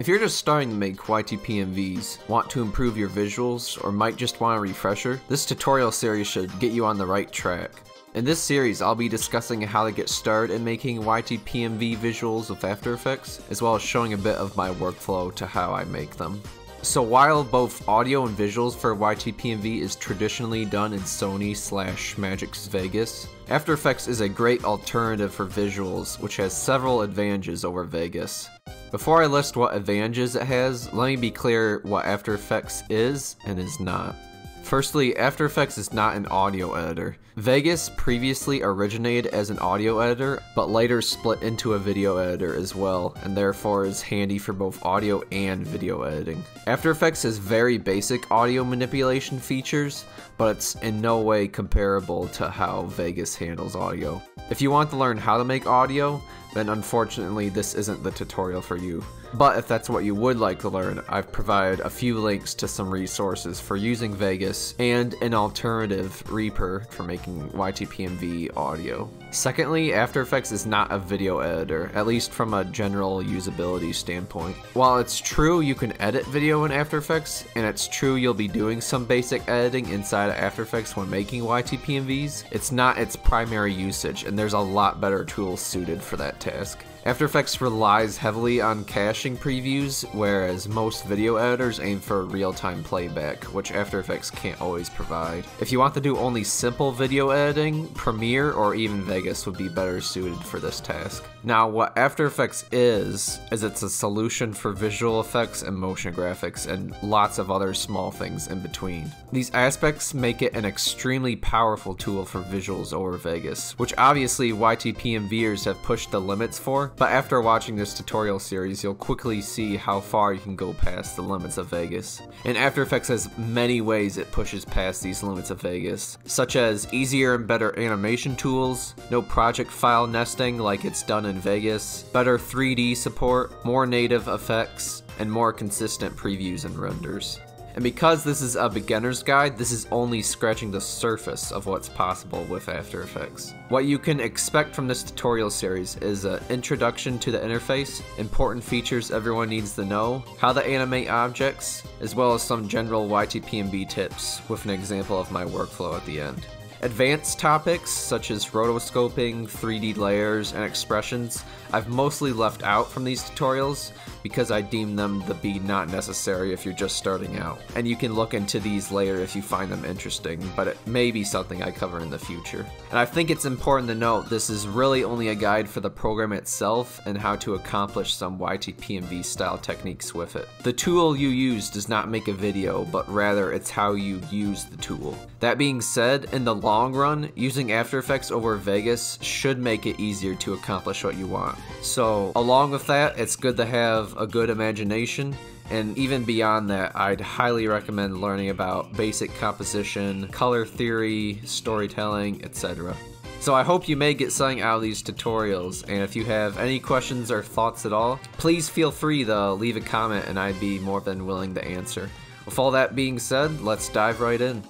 If you're just starting to make YTPMVs, want to improve your visuals, or might just want a refresher, this tutorial series should get you on the right track. In this series, I'll be discussing how to get started in making YTPMV visuals with After Effects, as well as showing a bit of my workflow to how I make them. So while both audio and visuals for YTPMV is traditionally done in Sony slash MAGIX Vegas, After Effects is a great alternative for visuals, which has several advantages over Vegas. Before I list what advantages it has, let me be clear what After Effects is and is not. Firstly, After Effects is not an audio editor. Vegas previously originated as an audio editor, but later split into a video editor as well, and therefore is handy for both audio and video editing. After Effects has very basic audio manipulation features, but it's in no way comparable to how Vegas handles audio. If you want to learn how to make audio, then unfortunately this isn't the tutorial for you. But if that's what you would like to learn, I've provided a few links to some resources for using Vegas and an alternative Reaper for making YTPMV audio. Secondly, After Effects is not a video editor, at least from a general usability standpoint. While it's true you can edit video in After Effects, and it's true you'll be doing some basic editing inside of After Effects when making YTPMVs, it's not its primary usage, and there's a lot better tools suited for that task. After Effects relies heavily on caching previews, whereas most video editors aim for real-time playback, which After Effects can't always provide. If you want to do only simple video editing, Premiere or even Vegas would be better suited for this task. Now, what After Effects is, is it's a solution for visual effects and motion graphics, and lots of other small things in between. These aspects make it an extremely powerful tool for visuals over Vegas, which obviously YTPMVers have pushed the limits for, but after watching this tutorial series, you'll quickly see how far you can go past the limits of Vegas. And After Effects has many ways it pushes past these limits of Vegas, such as easier and better animation tools, no project file nesting like it's done in Vegas, better 3D support, more native effects, and more consistent previews and renders. And because this is a beginner's guide, this is only scratching the surface of what's possible with After Effects. What you can expect from this tutorial series is an introduction to the interface, important features everyone needs to know, how to animate objects, as well as some general YTPMV tips with an example of my workflow at the end. Advanced topics such as rotoscoping, 3D layers, and expressions I've mostly left out from these tutorials because I deem them to be not necessary if you're just starting out. And you can look into these later if you find them interesting, but it may be something I cover in the future. And I think it's important to note this is really only a guide for the program itself and how to accomplish some YTPMV style techniques with it. The tool you use does not make a video, but rather it's how you use the tool. That being said, in the long run, using After Effects over Vegas should make it easier to accomplish what you want. So along with that, it's good to have a good imagination and even beyond that, I'd highly recommend learning about basic composition, color theory, storytelling, etc. So I hope you may get something out of these tutorials, and if you have any questions or thoughts at all, please feel free to leave a comment and I'd be more than willing to answer. With all that being said, let's dive right in.